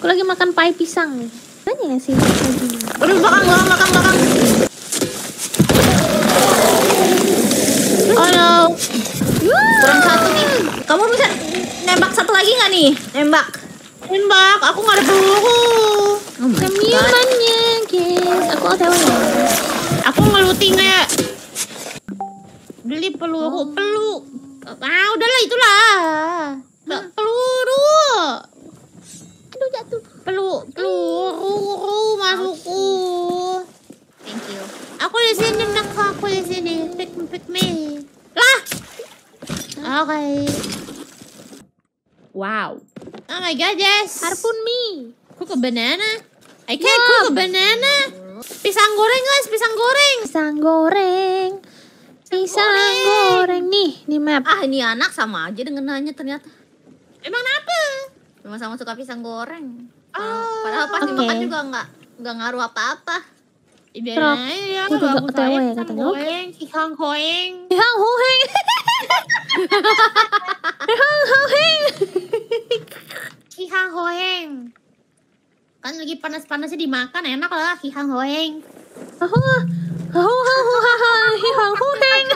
Aku lagi makan pai pisang nih. Tanya ya sih lagi. Aduh, belakang, belakang, belakang, belakang. Oh no. Kurang satu nih. Kamu bisa nembak satu lagi nggak nih? Nembak. Nembak, aku nggak ada peluru. Oh my god. Minumannya, guys. Aku tahu ya. Aku ngeluting ya. Beli peluru, pelu. Ah, udahlah itulah. Nggak, peluru. Aduh jatuh. Pelu, peluru masukku. Thank you. Aku di sini nak aku di sini. Pick me, pick me. Lah. Oke. Wow. Oh my god, yes. Harpun mie. Cook a banana. I can't cook a banana. Pisang goreng guys, pisang goreng. Pisang goreng. Pisang goreng nih di map. Ah, ini anak sama aja dengan nanya ternyata. Emang apa? Memang sama suka pisang goreng. Oh, Padahal pas oke. dimakan juga nggak nggak ngaruh apa-apa. Aja ya, aku juga ya pisang katanya. goreng, pisang goreng. Hang hoheng. Hang hoheng. Hihang hoeng. Kan lagi panas-panasnya dimakan enak lah hihang hoeng. Ahu. Ahu ahu ahu hang hoheng.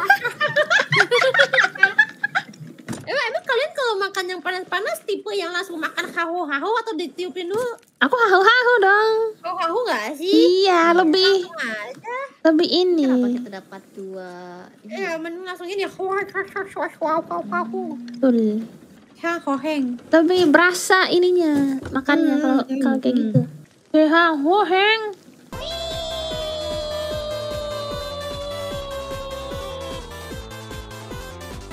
Emang, emang kalian kalau makan yang panas-panas tipe yang langsung makan hahu-hahu atau ditiupin dulu? Aku hahu hahu dong. Hahu-hahu gak sih? Iya, lebih Langsung aja. lebih ini. Kenapa kita dapat dua? ini? Ya, mending langsung ini hahu-hahu. Betul. Hihang hoeng. Lebih berasa ininya makannya Hmm, kalau hmm, kalau kayak hmm. gitu. Hang hoheng.